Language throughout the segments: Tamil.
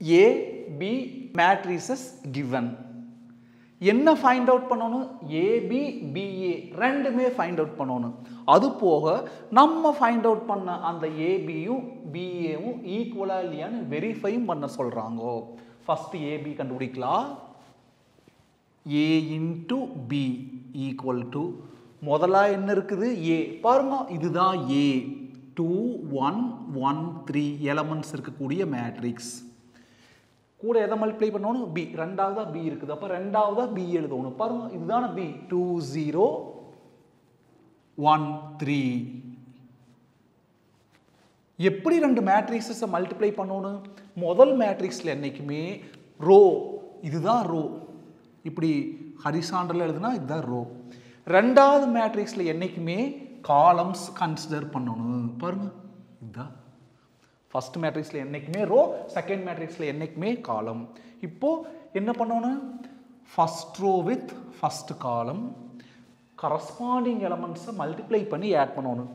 ஏ பி மேட்ரிசஸ் கிவன் என்ன ஃபைண்ட் அவுட் பண்ணணும்? ஏபி பிஏ ரெண்டுமே ஃபைண்ட் அவுட் பண்ணணும். அது போக நம்ம ஃபைண்ட் அவுட் பண்ண அந்த ஏபியும் பிஏவும் ஈக்குவலாக இல்லையான்னு வெரிஃபையும் பண்ண சொல்கிறாங்கோ ஃபஸ்ட்டு ஏபி கண்டுபிடிக்கலாம். A into B equal to முதலாக என்ன இருக்குது? ஏ பாருங்க இதுதான் A two one one three elements இருக்கக்கூடிய மேட்ரிக்ஸ் கூட எதை மல்டிப்ளை பண்ணணும் பி ரெண்டாவதா பி இருக்குது. அப்போ ரெண்டாவதா பி எழுதணும். பாருங்க இதுதான B two zero one three எப்படி ரெண்டு மேட்ரிக்ஸஸை மல்டிப்ளை பண்ணணும் முதல் மேட்ரிக்ஸில் என்றைக்குமே ரோ இதுதான் ரோ இப்படி ஹரிசாண்டரில் எழுதுனா இதுதான் ரோ ரெண்டாவது மேட்ரிக்ஸில் என்றைக்குமே காலம்ஸ் கன்சிடர் பண்ணணும். பாருங்க இதுதான் ஃபர்ஸ்ட் மேட்ரிக்ஸில் என்றைக்குமே ரோ செகண்ட் மேட்ரிக்ஸில் என்றைக்குமே காலம். இப்போ என்ன பண்ணணும்? First row with first column corresponding எலமெண்ட்ஸை multiply பண்ணி ஆட் பண்ணணும்.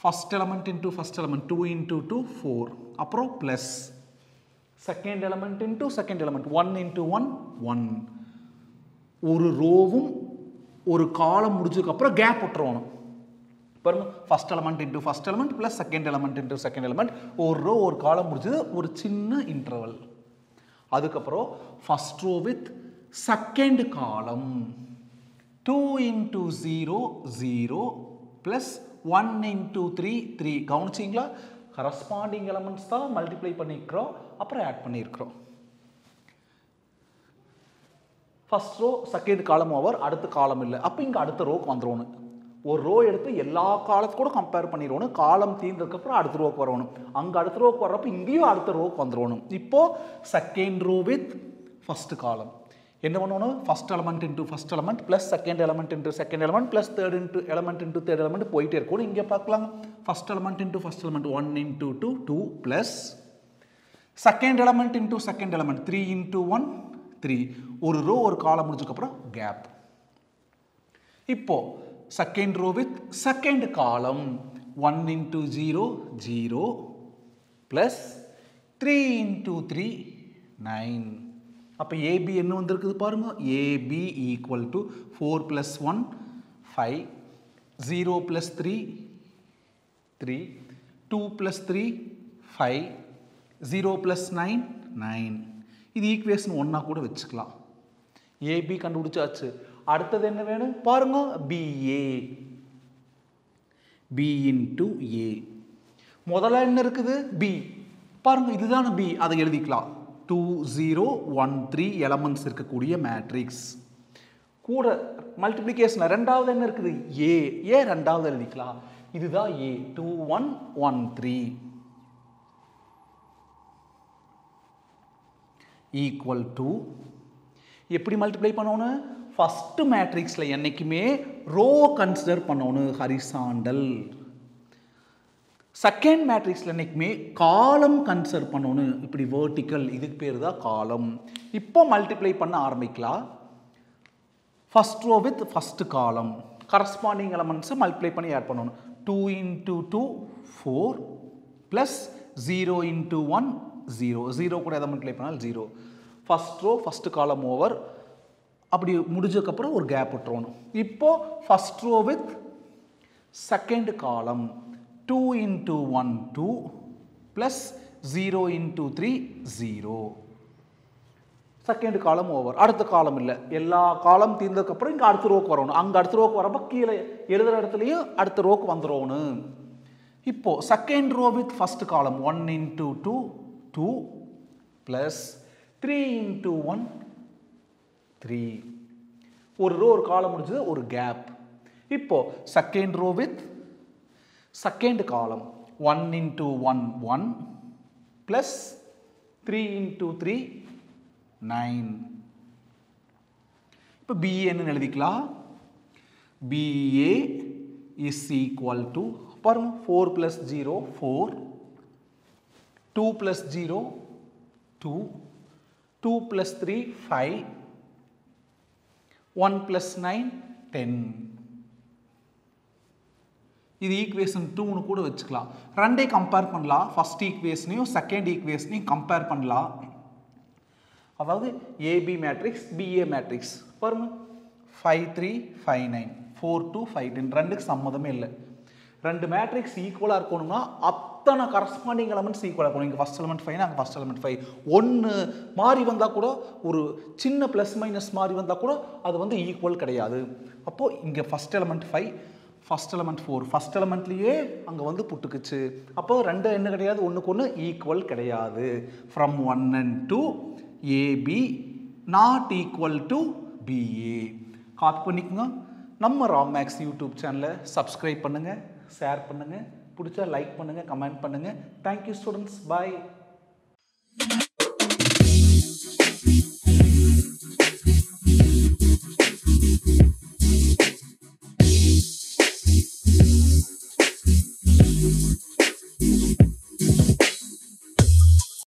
First element into first element two into two four அப்புறம் plus second element into second element one into one one ஒரு ரோவும் ஒரு காலம் முடிஞ்சதுக்கப்புறம் கேப் விட்டுறணும். பாருங்க first element into first element plus second element into second element ஒரு ரோ ஒரு காலம் முடிஞ்சது ஒரு சின்ன இன்டர்வல் அதுக்கப்புறம் first row with second column two into zero zero plus one into three three கவனிச்சிங்களா? கரஸ்பாண்டிங் எலமெண்ட்ஸ் தான் மல்டிப்ளை பண்ணியிருக்கிறோம் அப்புறம் ஆட் பண்ணியிருக்கிறோம். First row second column over அடுத்த காலம் இல்லை. அப்போ இங்கே அடுத்த ரோக்கு வந்துடணும் ஒரு ரோ எடுத்து எல்லா காலத்து கூட கம்பேர் பண்ணிடணும் காலம் தீர்ந்ததுக்கப்புறம் அடுத்த ரோக்கு வரணும். அங்கே அடுத்த ரோக்கு வர்றப்ப இங்கேயும் அடுத்த ரோக்கு வந்துடணும் இப்போது second row with first column என்ன பண்ணணும்? First element into first element plus second element into second element plus third into element into third element போயிட்டே இருக்கணும் இங்கே பார்க்கலாம். First element into first element one into two two plus second element into second element three into one three ஒரு ரோ ஒரு காலம் முடிஞ்சதுக்கப்புறம் கேப் இப்போது second row with second column one into zero zero plus three into three nine அப்போ ஏபி என்ன வந்திருக்குது பாருங்க? AB equal to four plus one five zero plus three three two plus three five zero plus nine nine இது ஈக்குவேஷன் ஒன்றா கூட வச்சுக்கலாம். ஏபி கண்டுபிடிச்சாச்சு. அடுத்தது என்ன வேணும்? பாருங்க பிஏ பி இன்டு ஏ முதல்ல என்ன இருக்குது? பி பாருங்க இதுதானே பி அதை எழுதிக்கலாம். Two zero one three elements இருக்கக்கூடிய மேட்ரிக்ஸ் கூட மல்டிப்ளிகேஷன் ரெண்டாவது என்ன இருக்குது? ஏ ஏ ரெண்டாவது எழுதிக்கலாம். இதுதான் A two one one three equal to எப்படி மல்டிப்ளை பண்ணணும்? ஃபஸ்ட்டு மேட்ரிக்ஸில் என்றைக்குமே ரோ கன்சிடர் பண்ணணும் ஹரிசாண்டல். செகண்ட் மேட்ரிக்ஸில் என்றைக்குமே காலம் கன்சிடர் பண்ணணும். இப்படி வேர்டிக்கல் இதுக்கு பேர் தான் காலம் இப்போ மல்டிப்ளை பண்ண ஆரம்பிக்கலாம். First row with first column corresponding எலமெண்ட்ஸை multiply பண்ணி ஆட் பண்ணணும். Two into two four plus zero into one zero zero கூட எதை மல்டிப்ளை பண்ணாலும் zero first row first column over அப்படி முடிஞ்சதுக்கப்புறம் ஒரு கேப் விட்டுறணும் இப்போது first row with second column two into one two plus zero into three zero second column over அடுத்த காலம் இல்லை. எல்லா காலம் தீர்ந்ததுக்கப்புறம் இங்கே அடுத்த ரோக்கு வரணும். அங்கே அடுத்த ரோக்கு வரப்போ கீழே எழுதுகிற இடத்துலையும் அடுத்த ரோக்கு வந்துடணும் இப்போது second row with first column one into two two plus three into one three ஒரு ரோ ஒரு காலம் முடிஞ்சது ஒரு கேப் இப்போ second row with second column one into one one plus three into three nine இப்போ பிஏன்னு எழுதிக்கலாம். பிஏ இஸ் ஈக்குவல் டு பாருங்க four plus zero four two plus zero two two plus three five one plus nine ten இது ஈக்குவேஷன் டூன்னு கூட வச்சுக்கலாம். ரெண்டே கம்பேர் பண்ணலாம். ஃபஸ்ட் ஈக்குவேஷனையும் செகண்ட் ஈக்குவேஷனையும் கம்பேர் பண்ணலாம். அதாவது ஏபி மேட்ரிக்ஸ் பிஏ மேட்ரிக்ஸ் பாருங்க. Five three five nine four two five ten ரெண்டுக்கு சம்மதமே இல்லை. ரெண்டு மேட்ரிக்ஸ் ஈக்குவலாக இருக்கணும்னா அத்தனை கரஸ்பாண்டிங் எலமெண்ட்ஸ் ஈக்குவலாக இருக்கணும். இங்கே ஃபஸ்ட் எலமெண்ட் ஃபைவ் நாங்கள் ஃபஸ்ட் எலமெண்ட் ஃபைவ் ஒன்று மாறி வந்தால் கூட ஒரு சின்ன ப்ளஸ் மைனஸ் மாறி வந்தால் கூட அது வந்து ஈக்குவல் கிடையாது. அப்போது இங்கே first element five first element four first எலமெண்ட்லேயே அங்கே வந்து புட்டுக்குச்சு. அப்போ ரெண்டு என்ன கிடையாது? ஒன்றுக்கு ஒன்று ஈக்குவல் கிடையாது. From one and two AB not equal to BA copy பண்ணிக்கோங்க. நம்ம ராம் மேக்ஸ் யூடியூப் சேனலை சப்ஸ்கிரைப் பண்ணுங்கள் ஷேர் பண்ணுங்கள் பிடிச்சா லைக் பண்ணுங்கள் கமெண்ட் பண்ணுங்கள் தேங்க்யூ ஸ்டூடெண்ட்ஸ் பாய்